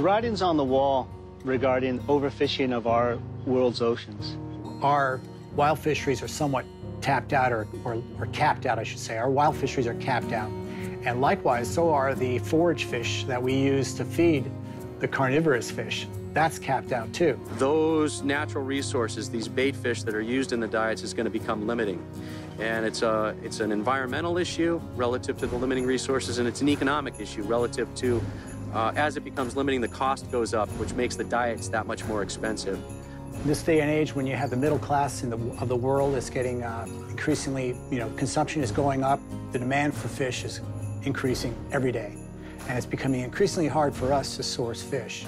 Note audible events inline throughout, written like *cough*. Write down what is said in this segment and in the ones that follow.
the writing's on the wall regarding overfishing of our world's oceans. Our wild fisheries are somewhat tapped out, or, or, or capped out, I should say. Our wild fisheries are capped out. And likewise, so are the forage fish that we use to feed the carnivorous fish. That's capped out too. Those natural resources, these bait fish that are used in the diets, is going to become limiting. And it's, a, it's an environmental issue relative to the limiting resources, and it's an economic issue relative to uh, as it becomes limiting, the cost goes up, which makes the diets that much more expensive. This day and age, when you have the middle class in the, of the world is getting uh, increasingly, you know, consumption is going up, the demand for fish is increasing every day. And it's becoming increasingly hard for us to source fish.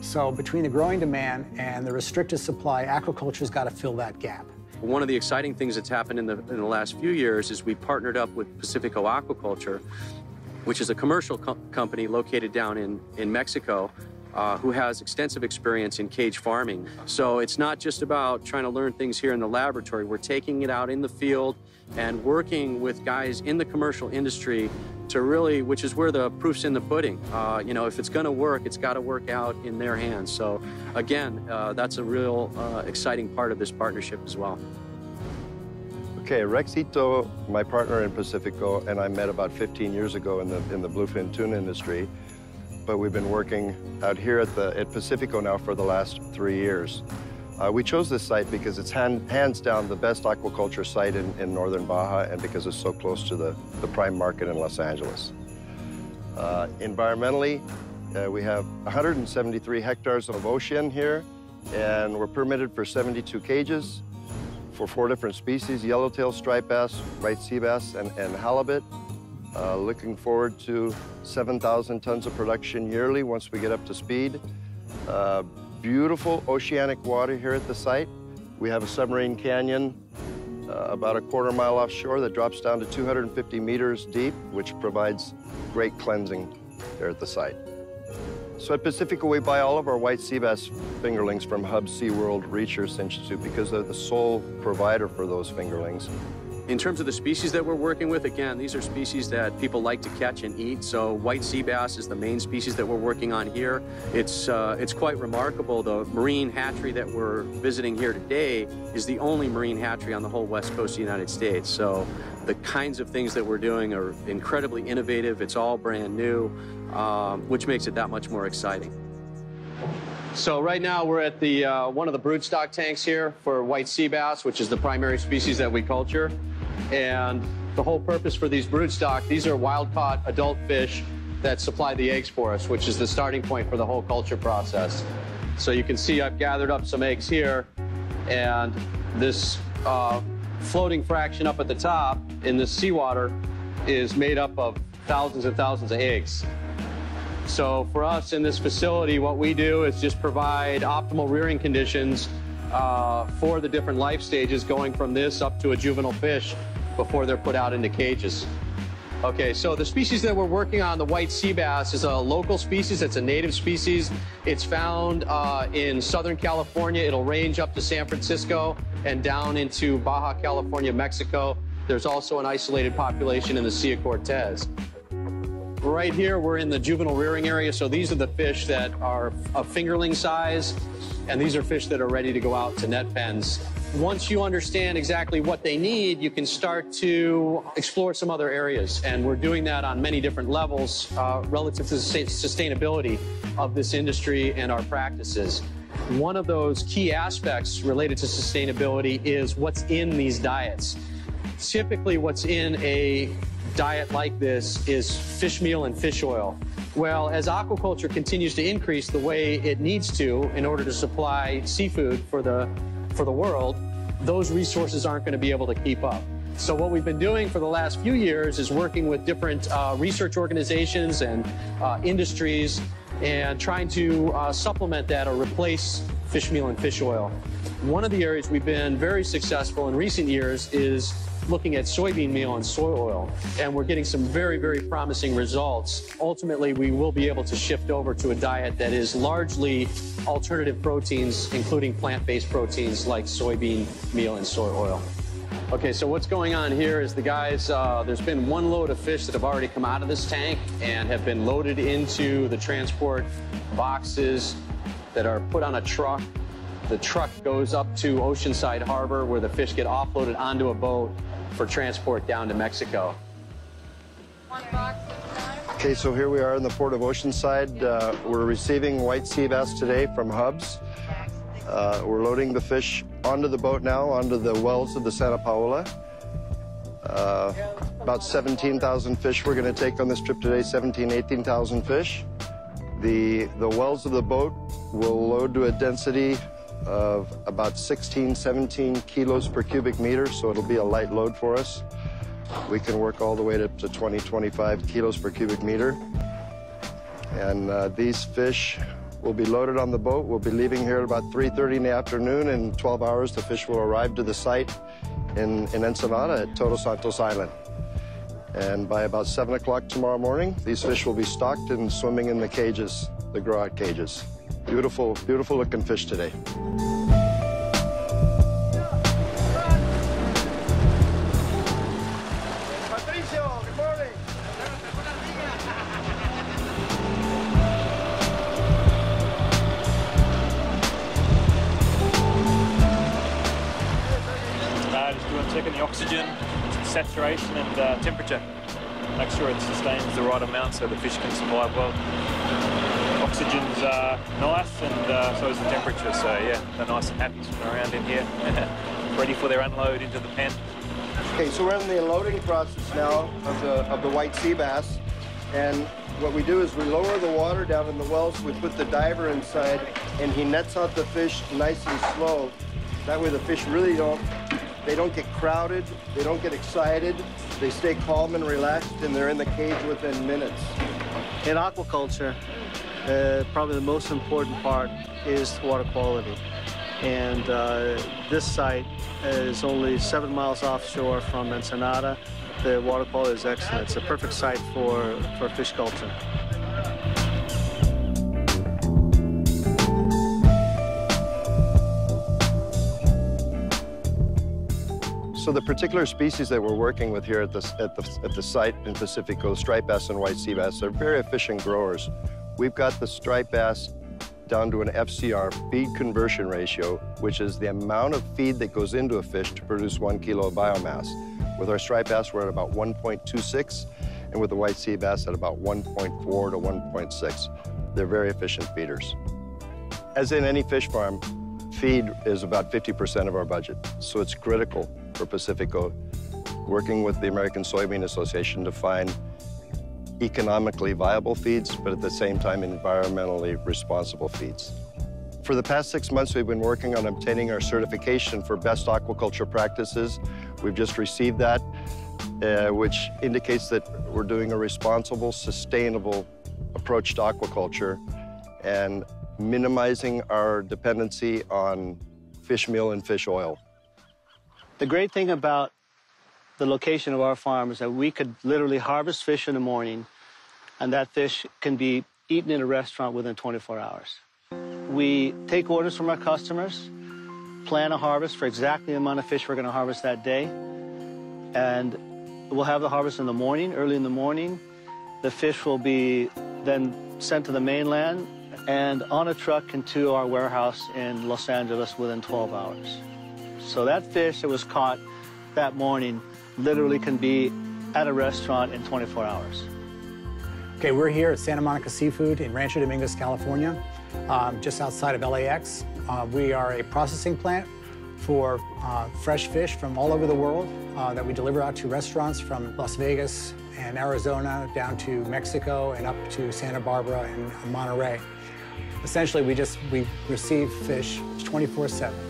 So between the growing demand and the restricted supply, aquaculture's got to fill that gap. One of the exciting things that's happened in the, in the last few years is we partnered up with Pacifico Aquaculture which is a commercial co company located down in, in Mexico uh, who has extensive experience in cage farming. So it's not just about trying to learn things here in the laboratory. We're taking it out in the field and working with guys in the commercial industry to really, which is where the proof's in the pudding. Uh, you know, if it's going to work, it's got to work out in their hands. So again, uh, that's a real uh, exciting part of this partnership as well. Okay, Rex Ito, my partner in Pacifico, and I met about 15 years ago in the, in the bluefin tuna industry. But we've been working out here at, the, at Pacifico now for the last three years. Uh, we chose this site because it's hand, hands down the best aquaculture site in, in northern Baja and because it's so close to the, the prime market in Los Angeles. Uh, environmentally, uh, we have 173 hectares of ocean here, and we're permitted for 72 cages for four different species, yellowtail striped bass, white sea bass, and, and halibut. Uh, looking forward to 7,000 tons of production yearly once we get up to speed. Uh, beautiful oceanic water here at the site. We have a submarine canyon uh, about a quarter mile offshore that drops down to 250 meters deep, which provides great cleansing here at the site. So at Pacifico, we buy all of our white sea bass fingerlings from Hubbs-SeaWorld Research Institute because they're the sole provider for those fingerlings. In terms of the species that we're working with, again, these are species that people like to catch and eat. So white sea bass is the main species that we're working on here. It's, uh, it's quite remarkable. The marine hatchery that we're visiting here today is the only marine hatchery on the whole west coast of the United States. So the kinds of things that we're doing are incredibly innovative. It's all brand new um, which makes it that much more exciting. So right now we're at the uh, one of the broodstock tanks here for white sea bass, which is the primary species that we culture. And the whole purpose for these broodstock, these are wild-caught adult fish that supply the eggs for us, which is the starting point for the whole culture process. So you can see I've gathered up some eggs here, and this uh, floating fraction up at the top in this seawater is made up of thousands and thousands of eggs. So for us in this facility, what we do is just provide optimal rearing conditions uh, for the different life stages going from this up to a juvenile fish before they're put out into cages. Okay, so the species that we're working on, the white sea bass, is a local species. It's a native species. It's found uh, in Southern California. It'll range up to San Francisco and down into Baja California, Mexico. There's also an isolated population in the Sea of Cortez. Right here, we're in the juvenile rearing area. So these are the fish that are of fingerling size, and these are fish that are ready to go out to net pens. Once you understand exactly what they need, you can start to explore some other areas. And we're doing that on many different levels uh, relative to the sustainability of this industry and our practices. One of those key aspects related to sustainability is what's in these diets. Typically, what's in a diet like this is fish meal and fish oil. Well, as aquaculture continues to increase the way it needs to in order to supply seafood for the, for the world, those resources aren't going to be able to keep up. So what we've been doing for the last few years is working with different uh, research organizations and uh, industries and trying to uh, supplement that or replace fish meal and fish oil. One of the areas we've been very successful in recent years is looking at soybean meal and soy oil, and we're getting some very, very promising results. Ultimately, we will be able to shift over to a diet that is largely alternative proteins, including plant-based proteins like soybean meal and soy oil. Okay, so what's going on here is the guys, uh, there's been one load of fish that have already come out of this tank and have been loaded into the transport boxes that are put on a truck. The truck goes up to Oceanside Harbor where the fish get offloaded onto a boat for transport down to Mexico. Okay, so here we are in the port of Oceanside. Uh, we're receiving white sea bass today from Hubbs. Uh, we're loading the fish onto the boat now, onto the wells of the Santa Paula. Uh, about 17,000 fish we're going to take on this trip today, 17, 18,000 fish. The, the wells of the boat will load to a density of about 16, 17 kilos per cubic meter, so it'll be a light load for us. We can work all the way to, to 20, 25 kilos per cubic meter. And uh, these fish will be loaded on the boat. We'll be leaving here at about 3.30 in the afternoon. In 12 hours, the fish will arrive to the site in, in Ensenada at Todos Santos Island. And by about 7 o'clock tomorrow morning, these fish will be stocked and swimming in the cages, the grow-out cages. Beautiful, beautiful looking fish today. Patricio, good. Uh, just doing checking the oxygen, saturation and uh, temperature. Make sure it sustains the right amount so the fish can survive well. Oxygen's uh, nice and uh, so is the temperature. So yeah, they're nice and happy swimming around in here, *laughs* ready for their unload into the pen. Okay, so we're in the loading process now of the, of the white sea bass. And what we do is we lower the water down in the wells, we put the diver inside, and he nets out the fish nice and slow. That way the fish really don't, they don't get crowded, they don't get excited, they stay calm and relaxed, and they're in the cage within minutes. In aquaculture, uh, probably the most important part is water quality. And uh, this site is only seven miles offshore from Ensenada. The water quality is excellent. It's a perfect site for, for fish culture. So the particular species that we're working with here at the, at the, at the site in Pacifico, striped bass and white sea bass, are very efficient growers. We've got the striped bass down to an FCR, feed conversion ratio, which is the amount of feed that goes into a fish to produce one kilo of biomass. With our striped bass, we're at about 1.26, and with the white sea bass at about 1.4 to 1.6. They're very efficient feeders. As in any fish farm, feed is about 50% of our budget, so it's critical for Pacifico, working with the American Soybean Association to find economically viable feeds, but at the same time environmentally responsible feeds. For the past six months, we've been working on obtaining our certification for best aquaculture practices. We've just received that, uh, which indicates that we're doing a responsible, sustainable approach to aquaculture and minimizing our dependency on fish meal and fish oil. The great thing about the location of our farm is that we could literally harvest fish in the morning and that fish can be eaten in a restaurant within 24 hours. We take orders from our customers, plan a harvest for exactly the amount of fish we're going to harvest that day, and we'll have the harvest in the morning, early in the morning. The fish will be then sent to the mainland and on a truck into our warehouse in Los Angeles within 12 hours. So that fish that was caught that morning literally can be at a restaurant in 24 hours. Okay, we're here at Santa Monica Seafood in Rancho Dominguez, California, um, just outside of LAX. Uh, we are a processing plant for uh, fresh fish from all over the world uh, that we deliver out to restaurants from Las Vegas and Arizona down to Mexico and up to Santa Barbara and Monterey. Essentially, we just we receive fish 24/7.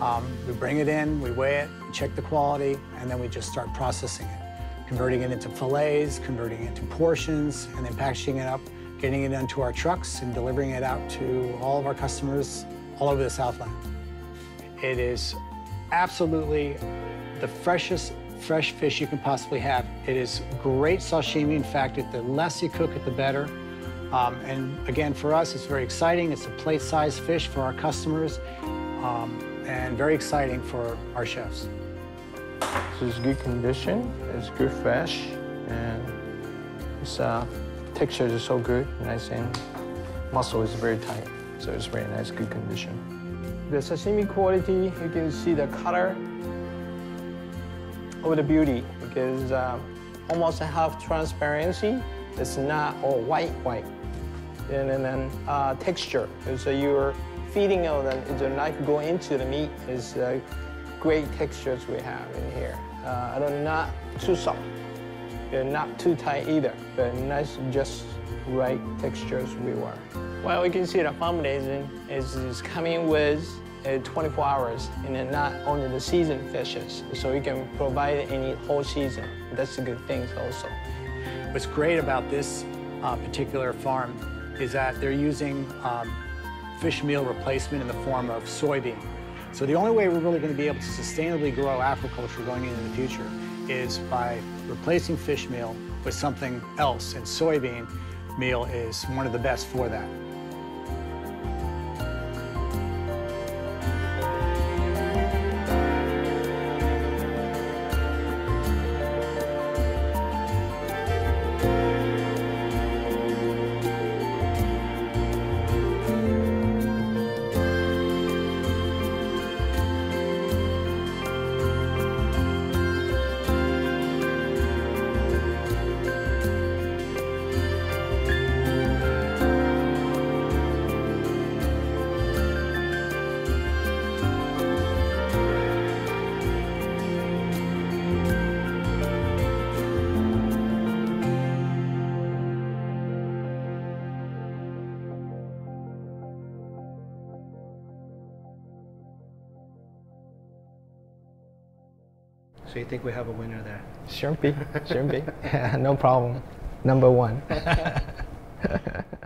Um, we bring it in, we weigh it, we check the quality, and then we just start processing it converting it into fillets, converting it into portions, and then packaging it up, getting it into our trucks, and delivering it out to all of our customers all over the Southland. It is absolutely the freshest fresh fish you can possibly have. It is great sashimi. In fact, the less you cook it, the better. Um, and again, for us, it's very exciting. It's a plate-sized fish for our customers, um, and very exciting for our chefs. This is good condition, it's good fresh, and its uh, texture is so good, nice and muscle is very tight, so it's very nice, good condition. The sashimi quality, you can see the color of the beauty because uh, almost half transparency. It's not all white white. And then uh, texture, so you're feeding of the, the knife go into the meat is uh, great textures we have in here. Uh, they're not too soft, they're not too tight either, but nice, just right textures we want. Well, we can see the farm is, is coming with uh, 24 hours and then not only the season fishes, so we can provide any whole season. That's a good thing also. What's great about this uh, particular farm is that they're using um, fish meal replacement in the form of soybean. So the only way we're really going to be able to sustainably grow aquaculture going into the future is by replacing fish meal with something else, and soybean meal is one of the best for that. So you think we have a winner there? Shouldn't be, shouldn't be. *laughs* *laughs* no problem. Number one. *laughs*